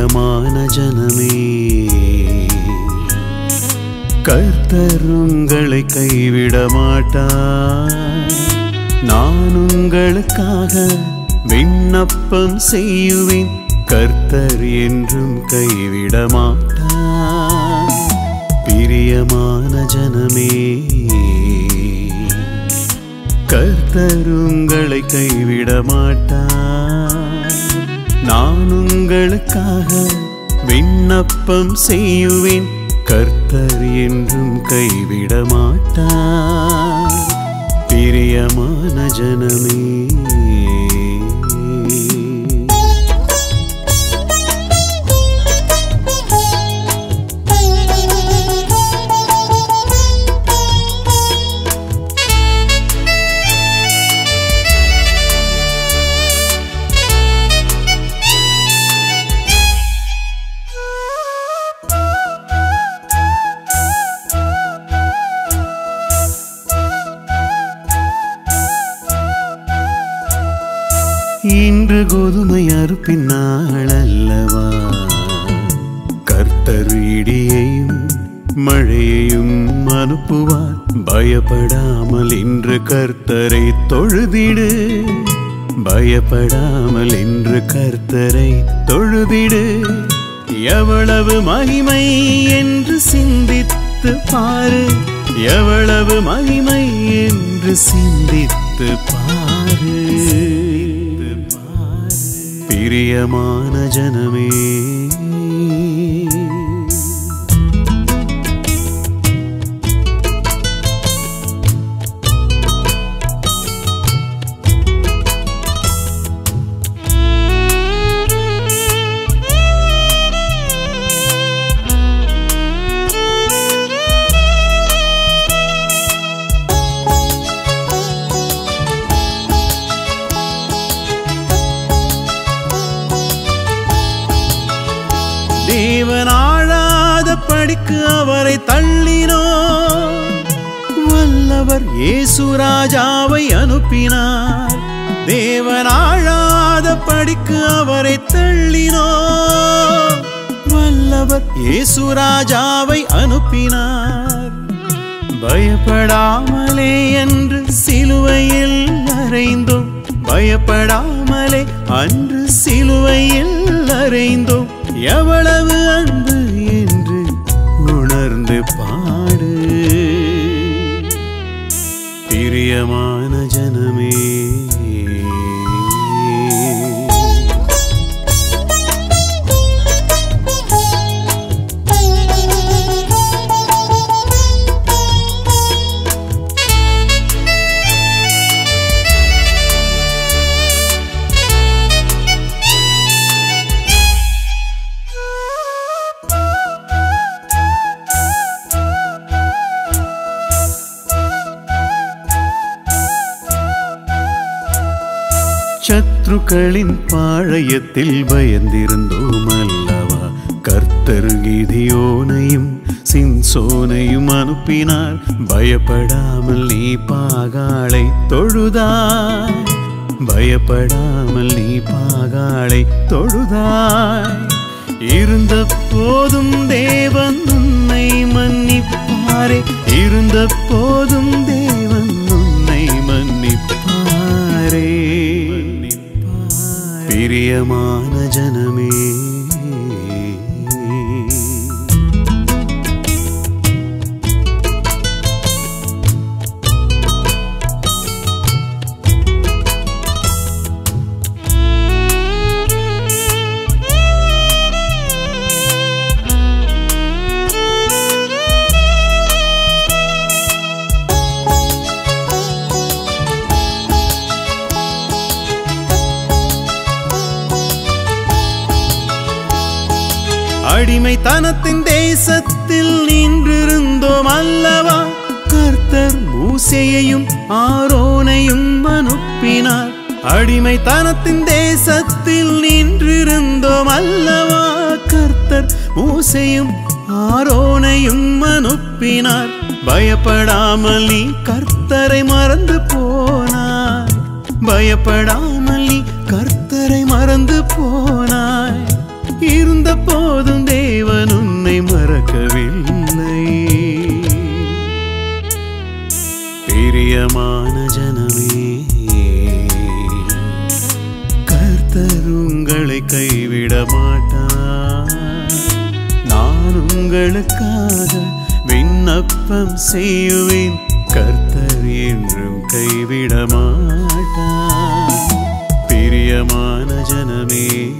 பிரியமான ஜனமே. கர்த்தர் உங்களை கைவிட மாட்டார். நான் உங்களுக்காக விண்ணப்பம் செய்யுவேன் கர்த்தர் என்றும் கைவிட மாட்டார். பிரியமான ஜனமே. கர்த்தர் உங்களை கைவிட மாட்டார். உங்களுக்காக விண்ணப்பம் செய்யுவேன் கர்த்தர் என்றும் கைவிட மாட்டார் பிரியமான ஜனமே. கோதுமை அறுப்பின் அல்லவா கர்த்தர் இடியையும் மழையையும் அனுப்புவார். பயப்படாமல் இன்று கர்த்தரை தொழுதிடு. பயப்படாமல் இன்று கர்த்தரை தொழுதிடு. எவ்வளவு மகிமை என்று சிந்தித்து பாரு. எவ்வளவு மகிமை என்று சிந்தித்து பாரு. ीयमानजनमे படிக்கு அவரை தள்ளினோ வல்லவர் இயேசு ராஜாவை அனுப்பினார். தேவன் ஆழாத படிக்கு அவரை தள்ளினோ வல்லவர் இயேசு ராஜாவை அனுப்பினார். பயப்படாமலே என்று சிலுவையில் அறைந்தோம். பயப்படாமலே அன்று சிலுவையில் அறைந்தோம். எவ்வளவு பிரியமான சத்ருக்களின் பாளையத்தில் பயந்திருந்தோம் அல்லவா கர்த்தர் கீதியோனையும் சின்சோனையும் அனுப்பினார் பயப்படாமல் நீ பாகாளை தொழுதாய் பயப்படாமல் நீ பாகாளை தொழுதாய் இருந்த போதும் தேவன் உன்னை மன்னிப்பாரே இருந்த போதும் தேவன் प्रियमानजनमे அடிமைத்தனத்தின் தேசத்தில் நின்றிருந்தோம் அல்லவா? கர்த்தர் மூசையையும் ஆரோனையும் அனுப்பினார். அடிமைத்தனத்தின் தேசத்தில் நின்றிருந்தோம் அல்லவா? கர்த்தர் மூசையும் ஆரோனையும் அனுப்பினார். பயப்படாமல் நீ கர்த்தரை மறந்து போனாய். பயப்படாமல் நீ கர்த்தரை மறந்து போனாய். இருந்த போதும் தேவன் உன்னை மறக்கவில்லை. பிரியமான ஜனமே கர்த்தர் உங்களை கைவிட மாட்டார். நான் உங்களுக்காக விண்ணப்பம் செய்வேன். கர்த்தர் என்றும் கைவிட மாட்டார். பிரியமான ஜனமே